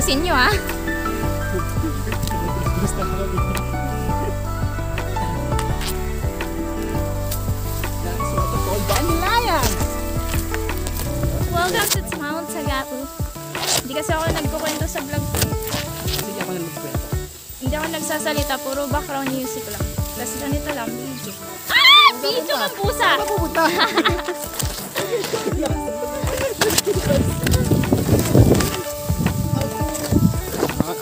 Ayusin nyo ah. Gusto ko kami. That's Banlayan. Welcome to Mount Sagapu. Hindi kasi ako nagkukwento sa vlog ko. Sige ako na magkwento. Hindi ako nagsasalita, puro background music lang. Tapos ganito lang, video. Ah! Video ng pusa! Saan pupunta?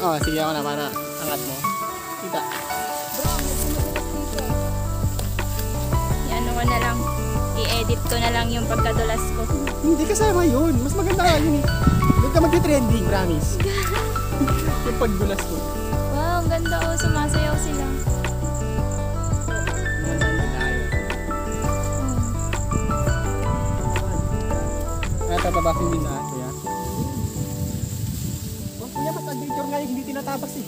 Oh, sige ako na para angat mo. Kita. Ano ko na lang, i-edit ko na lang yung pagkadulas ko. Hindi kasama yun. Mas maganda ka yun eh. Huwag ka mag-trending, promise. yung pagdulas ko. Wow, ang ganda oh, sumasayaw sila. Kaya tatabasin din na,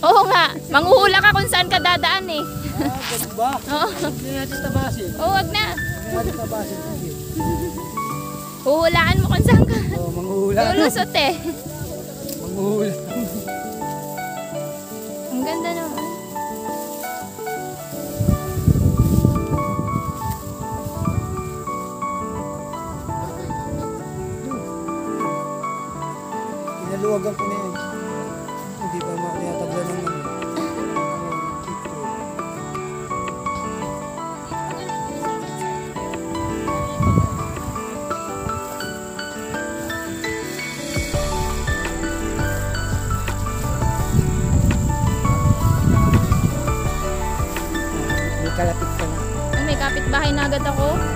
Oo nga, manghuhula ka kung saan ka dadaan eh. Ah, ganun ba? Oo, Hindi natin tabasin. oh, wag na. Hindi natin tabasin. Huhulaan mo kung saan ka. Oh, manghuhula. Lulusot eh. Manghuhula. Ang ganda naman. Inaluwagan ko na yan. Ako.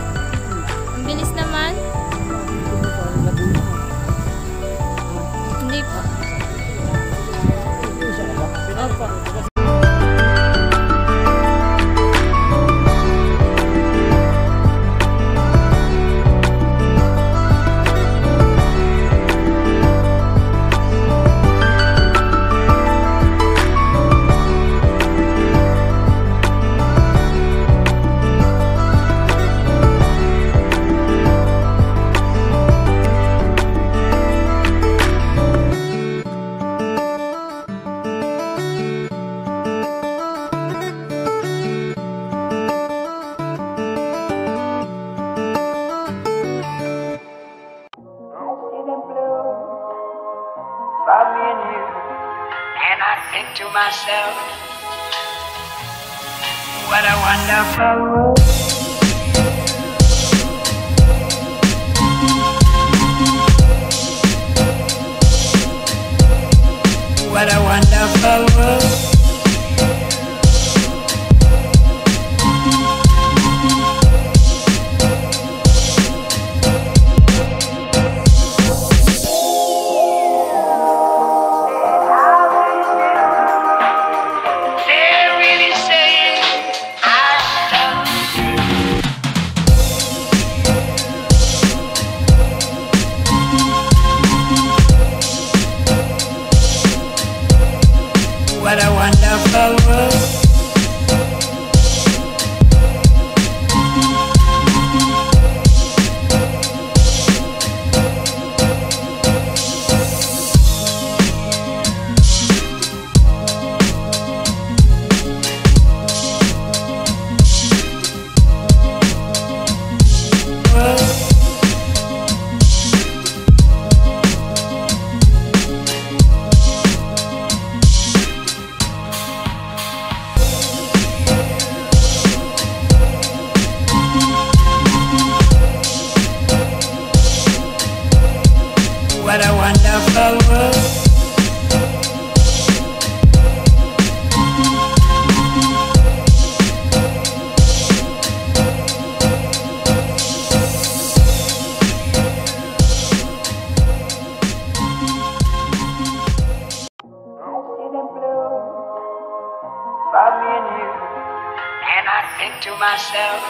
And you. And I think to myself, what a wonderful world. What a wonderful world. Think to myself,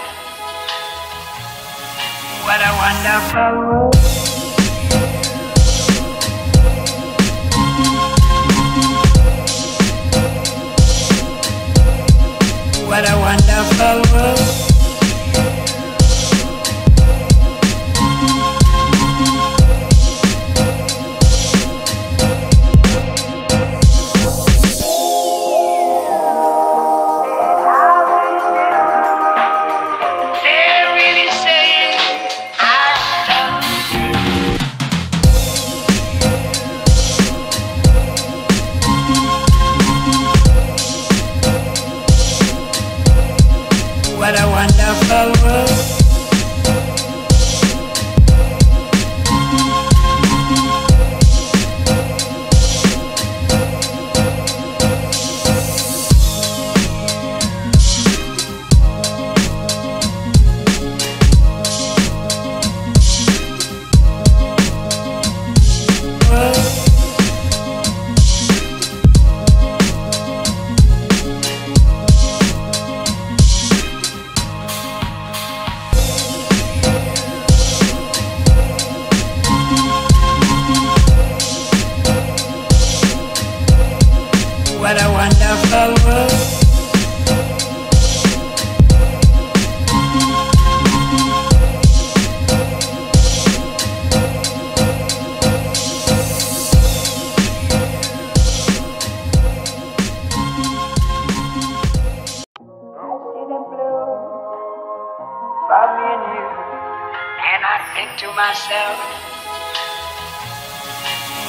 what a wonderful world. What a wonderful world.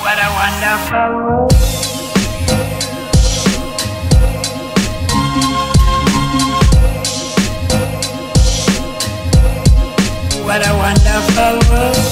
What a wonderful world. What a wonderful world.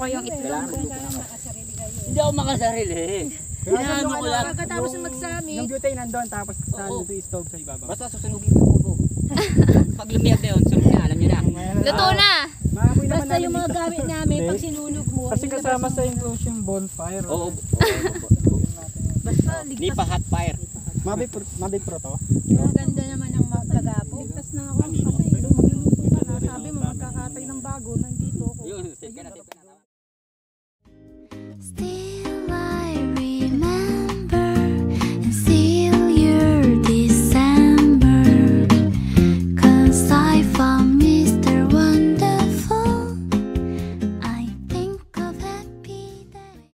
Ko yung itlog. Hindi ako makasarili. Inaano ko lang. Pagkatapos ng magsami, Yung butane nandun, tapos Oo. nandun yung stove sa ibabaw. Basta susunugin ko yung kubo. Pag lumiyag na yun, sunog na, alam nyo na. Luto na! Basta yung mga gamit namin, pag sinunog mo, Kasi kasama sa inclusion bonfire. Oo. Basta ligtas. pa hot fire. Mabi pro, mabi pro to. Ang ganda naman ng magkagapo. Ligtas na ako kasi magluluto ka na. Sabi mo magkakatay ng bago, nandito ako. Yun, safe ka na, safe ka na.